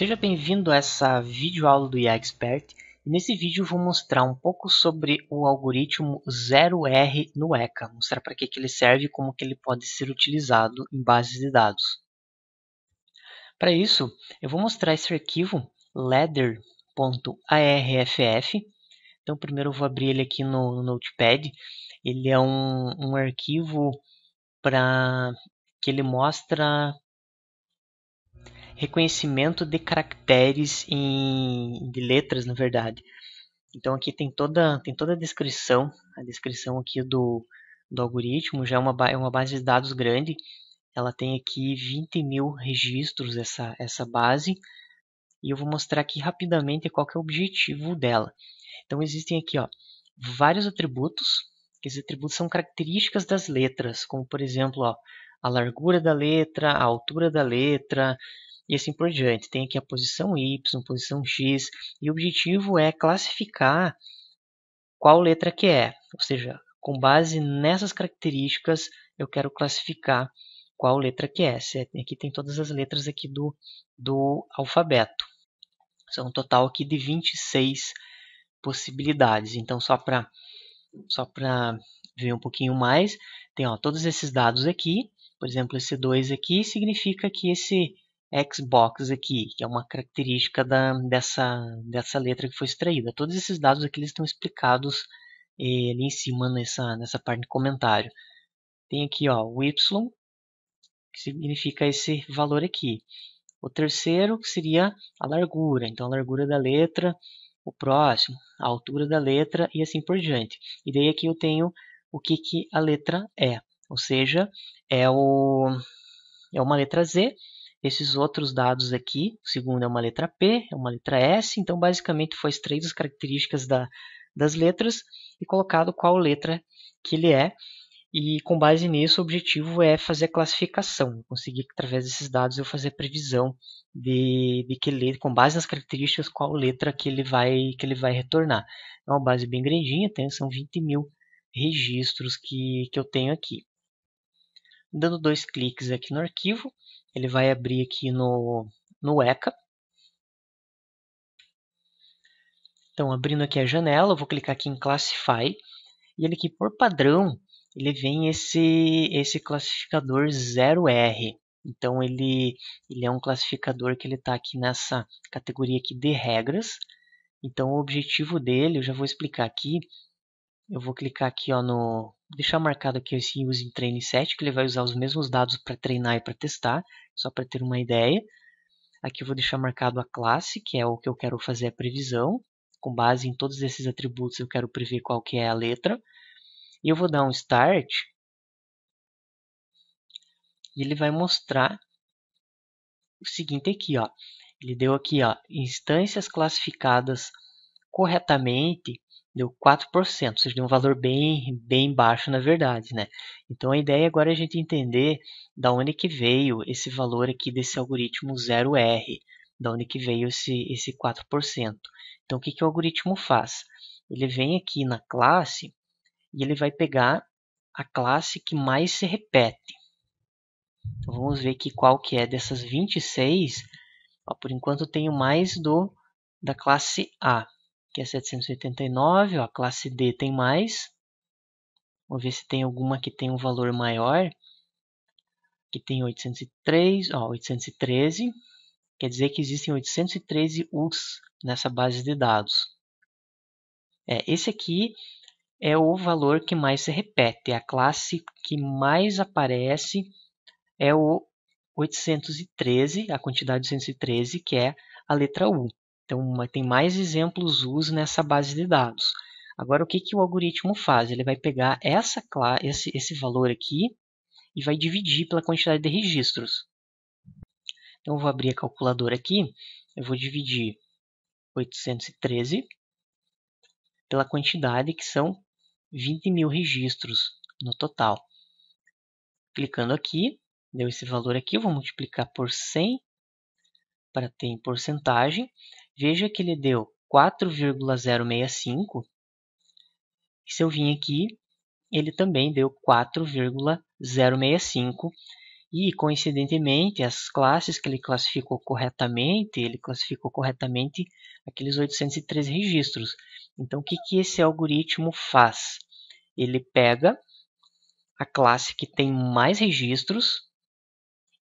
Seja bem-vindo a essa videoaula do IA Expert. E nesse vídeo vou mostrar um pouco sobre o algoritmo 0R no ECA, mostrar para que, que ele serve e como que ele pode ser utilizado em bases de dados. Para isso, eu vou mostrar esse arquivo ladder.arff. Então primeiro eu vou abrir ele aqui no, no Notepad. Ele é um, um arquivo para que ele mostra reconhecimento de caracteres em, de letras, na verdade. Então aqui tem toda, tem toda a descrição, a descrição aqui do, do algoritmo, já é uma, é uma base de dados grande, ela tem aqui 20 mil registros, essa, essa base, e eu vou mostrar aqui rapidamente qual é o objetivo dela. Então existem aqui ó, vários atributos, que esses atributos são características das letras, como por exemplo ó, a largura da letra, a altura da letra, e assim por diante. Tem aqui a posição Y, posição X, e o objetivo é classificar qual letra que é. Ou seja, com base nessas características, eu quero classificar qual letra que é. Aqui tem todas as letras aqui do, do alfabeto. São um total aqui de 26 possibilidades. Então, só para só ver um pouquinho mais, tem ó, todos esses dados aqui. Por exemplo, esse 2 aqui significa que esse Xbox aqui, que é uma característica da, dessa, dessa letra que foi extraída. Todos esses dados aqui eles estão explicados eh, ali em cima nessa, nessa parte de comentário. Tem aqui ó, o Y, que significa esse valor aqui. O terceiro que seria a largura, então a largura da letra, o próximo, a altura da letra e assim por diante. E daí aqui eu tenho o que, que a letra é, ou seja, é, o, é uma letra Z esses outros dados aqui, o segundo é uma letra P, é uma letra S, então basicamente foi extraído as características da, das letras e colocado qual letra que ele é. E com base nisso, o objetivo é fazer a classificação, conseguir através desses dados eu fazer a previsão de, de que ele, com base nas características, qual letra que ele vai, que ele vai retornar. É uma base bem grandinha, tem, são 20 mil registros que, que eu tenho aqui. Dando dois cliques aqui no arquivo, ele vai abrir aqui no, no ECA. Então, abrindo aqui a janela, eu vou clicar aqui em Classify. E ele aqui, por padrão, ele vem esse, esse classificador 0R. Então, ele, ele é um classificador que ele está aqui nessa categoria aqui de regras. Então, o objetivo dele, eu já vou explicar aqui. Eu vou clicar aqui ó, no, deixar marcado aqui esse use em treine set, que ele vai usar os mesmos dados para treinar e para testar, só para ter uma ideia. Aqui eu vou deixar marcado a classe, que é o que eu quero fazer a previsão. Com base em todos esses atributos, eu quero prever qual que é a letra. E eu vou dar um start. E ele vai mostrar o seguinte aqui, ó. Ele deu aqui, ó, instâncias classificadas corretamente deu 4%, ou seja, deu um valor bem, bem baixo na verdade, né? Então a ideia agora é a gente entender da onde que veio esse valor aqui desse algoritmo 0R, da onde que veio esse, esse 4%. Então o que, que o algoritmo faz? Ele vem aqui na classe e ele vai pegar a classe que mais se repete. Então vamos ver aqui qual que é dessas 26, ó, por enquanto eu tenho mais do da classe A, que é 789, ó, a classe D tem mais. Vamos ver se tem alguma que tem um valor maior. Que tem 803, ó, 813. Quer dizer que existem 813 US nessa base de dados. É, esse aqui é o valor que mais se repete. A classe que mais aparece é o 813, a quantidade 813, que é a letra U. Então, tem mais exemplos US nessa base de dados. Agora, o que, que o algoritmo faz? Ele vai pegar essa, esse, esse valor aqui e vai dividir pela quantidade de registros. Então, eu vou abrir a calculadora aqui. Eu vou dividir 813 pela quantidade, que são 20 mil registros no total. Clicando aqui, deu esse valor aqui, eu vou multiplicar por 100 para ter em porcentagem. Veja que ele deu 4,065. E se eu vim aqui, ele também deu 4,065. E, coincidentemente, as classes que ele classificou corretamente, ele classificou corretamente aqueles 813 registros. Então, o que, que esse algoritmo faz? Ele pega a classe que tem mais registros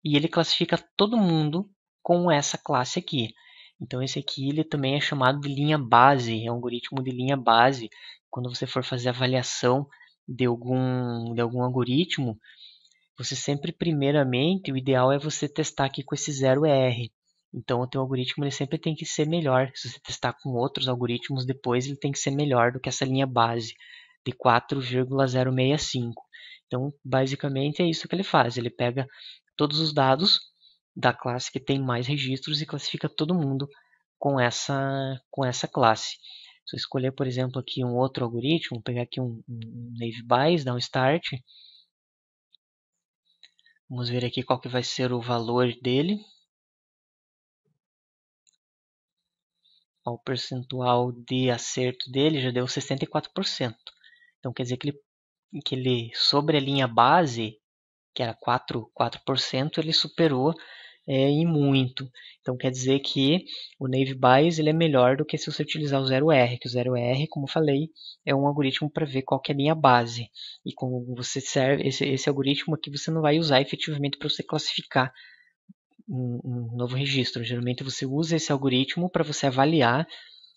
e ele classifica todo mundo com essa classe aqui. Então, esse aqui ele também é chamado de linha base, é um algoritmo de linha base. Quando você for fazer avaliação de algum, de algum algoritmo, você sempre, primeiramente, o ideal é você testar aqui com esse 0R. Então, o teu algoritmo ele sempre tem que ser melhor. Se você testar com outros algoritmos depois, ele tem que ser melhor do que essa linha base de 4,065. Então, basicamente é isso que ele faz. Ele pega todos os dados da classe que tem mais registros e classifica todo mundo com essa, com essa classe. Se eu escolher, por exemplo, aqui um outro algoritmo, pegar aqui um, um Bayes, dar um Start, Vamos ver aqui qual que vai ser o valor dele. O percentual de acerto dele já deu 64%. Então quer dizer que ele, que ele sobre a linha base, que era 4%, 4% ele superou é, e muito. Então quer dizer que o Navy Bayes ele é melhor do que se você utilizar o 0R, que o 0R, como falei, é um algoritmo para ver qual é a linha base. E como você serve esse, esse algoritmo aqui você não vai usar efetivamente para você classificar um, um novo registro. Geralmente você usa esse algoritmo para você avaliar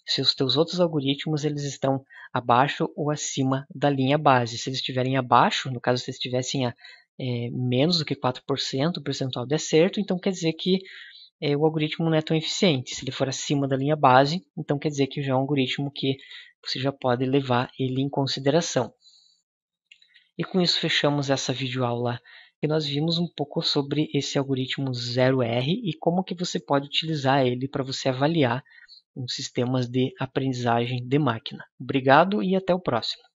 se os teus outros algoritmos eles estão abaixo ou acima da linha base. Se eles estiverem abaixo, no caso se eles estivessem a é, menos do que 4% o percentual de acerto, então quer dizer que é, o algoritmo não é tão eficiente. Se ele for acima da linha base, então quer dizer que já é um algoritmo que você já pode levar ele em consideração. E com isso fechamos essa videoaula e nós vimos um pouco sobre esse algoritmo 0R e como que você pode utilizar ele para você avaliar os sistemas de aprendizagem de máquina. Obrigado e até o próximo.